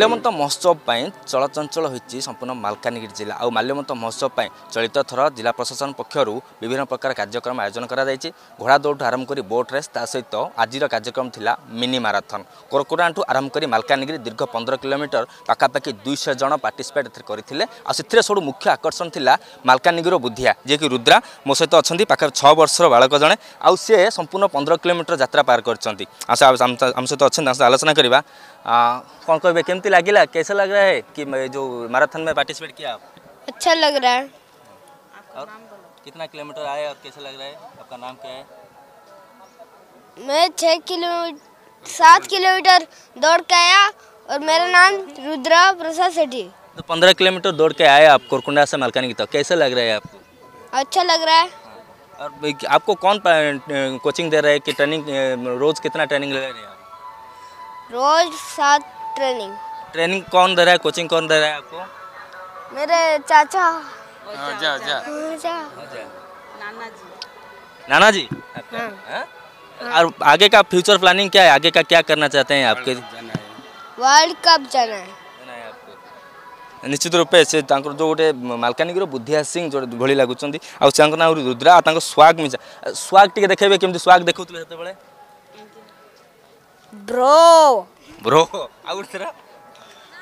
ମାଲ୍ୟମନ୍ତ ମହୋତ୍ସବ ପାଇଁ ଚଳଚଞ୍ଚଳ ହୋଇଛି ସମ୍ପୂର୍ଣ୍ଣ ମାଲକାନଗିରି ଜିଲ୍ଲା ଆଉ ମାଲ୍ୟମନ୍ତ ମହୋତ୍ସବ ପାଇଁ ଚଳିତ ଥର ଜିଲ୍ଲା ପ୍ରଶାସନ ପକ୍ଷରୁ ବିଭିନ୍ନ ପ୍ରକାର କାର୍ଯ୍ୟକ୍ରମ ଆୟୋଜନ କରାଯାଇଛି ଘୋଡ଼ା ଦୌଡ଼ଠୁ ଆରମ୍ଭ କରି ବୋଟ୍ ରେସ୍ ତା ସହିତ ଆଜିର କାର୍ଯ୍ୟକ୍ରମ ଥିଲା ମିନି ମାରାଥନ୍ କୋରକୋରାଠୁ ଆରମ୍ଭ କରି ମାଲକାନଗିରି ଦୀର୍ଘ ପନ୍ଦର କିଲୋମିଟର ପାଖାପାଖି ଦୁଇଶହ ଜଣ ପାର୍ଟିସିପେଟ୍ ଏଥିରେ କରିଥିଲେ ଆଉ ସେଥିରେ ସବୁଠୁ ମୁଖ୍ୟ ଆକର୍ଷଣ ଥିଲା ମାଲକାନଗିରିର ବୁଦ୍ଧିଆ ଯିଏକି ରୁଦ୍ରା ମୋ ସହିତ ଅଛନ୍ତି ପାଖରେ ଛଅ ବର୍ଷର ବାଳକ ଜଣେ ଆଉ ସିଏ ସମ୍ପୂର୍ଣ୍ଣ ପନ୍ଦର କିଲୋମିଟର ଯାତ୍ରା ପାର କରିଛନ୍ତି ଆମ ସହିତ ଅଛନ୍ତି ତାଙ୍କ ସହିତ ଆଲୋଚନା କରିବା କ'ଣ କହିବେ କେମିତି आपके लागेला कैसा लग रहा है कि मैं जो मैराथन में पार्टिसिपेट किया आप अच्छा लग रहा है और कितना किलोमीटर आए और कैसा लग रहा है आपका नाम क्या है मैं छः किलोमीटर सात किलोमीटर दौड़ के आया और मेरा नाम रुद्रा प्रसाद सेठी तो पंद्रह किलोमीटर दौड़ के आए आप कुरकुंडा से मलकानगी तो, कैसा लग रहा है आपको अच्छा लग रहा है और आपको कौन कोचिंग दे रहा है कि ट्रेनिंग रोज़ कितना ट्रेनिंग ले रहे हैं आप रोज़ सात ट्रेनिंग ट्रेनिंग कौन दे रहा है कोचिंग कौन दे रहा है आपको मेरे चाचा हाँ, नाना जी हाँ। हाँ। और आगे का फ्यूचर प्लानिंग क्या है आगे का क्या करना चाहते हैं आपके वर्ल्ड कप जाना है निश्चित रूप से जो गोटे मलकानगि बुद्धिया सिंह जो भोली लगुं आना रुद्रा स्वाग मिजा स्वाग टे देखे स्वाग देखते ब्रो ब्रो आ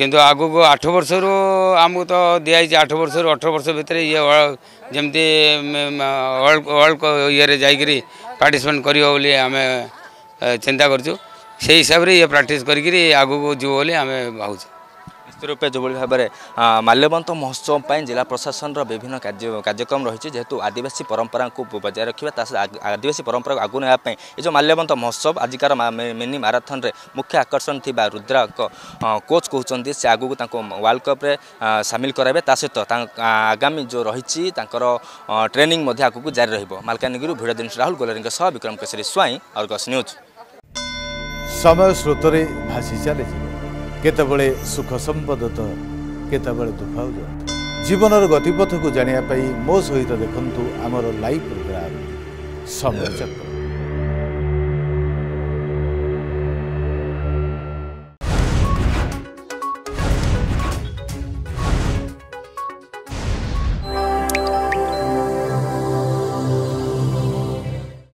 କିନ୍ତୁ ଆଗକୁ ଆଠ ବର୍ଷରୁ ଆମକୁ ତ ଦିଆହେଇଛି ଆଠ ବର୍ଷରୁ ଅଠର ବର୍ଷ ଭିତରେ ଇଏ ଯେମିତି ୱାର୍ଲଡ ଇଏରେ ଯାଇକରି ପାର୍ଟିସିପେଟ୍ କରିବ ବୋଲି ଆମେ ଚିନ୍ତା କରୁଛୁ ସେଇ ହିସାବରେ ଇଏ ପ୍ରାକ୍ଟିସ୍ କରିକିରି ଆଗକୁ ଯିବ ବୋଲି ଆମେ ଭାବୁଛୁ রূপে যেভাবে ভাবে মাল্যবন্ত মহোৎসব জিলা প্রশাসনর বিভিন্ন কার্যক্রম রয়েছে যেহেতু আদিবাসী পরম্পরা বজায় রাখা তা আদিবাসী পরম্পরা আগুন নেওয়া এই যে মাল্যবন্ত মহোৎসব আজিকার মিনি মারাথনরে মুখ্য আকর্ষণ থাকা রুদ্রা কোচ কৌন সে আগুক তা ওয়ার্ল্ড কপ্রে সামিল করাইবে তা সহ আগামী যে রয়েছে তাঁর ট্রেনিং আগুক জারি রহব মালকানগি ভিডিও জিনিস রাহুল গোলেরি বিক্রম কেশରୀ ସ୍ୱାଇଁ ଅର୍ଗସ୍ ନ୍ୟୁଜ୍ ସମୟ ସ୍ରୋତରେ ଭାସି ଚାଲିଛି केतेले सुख सम्पद त केते दुःख हुवनर गतिपथको जाँदा मो सहित देख्नु आमर लभ प्रोग्राम समय चक्र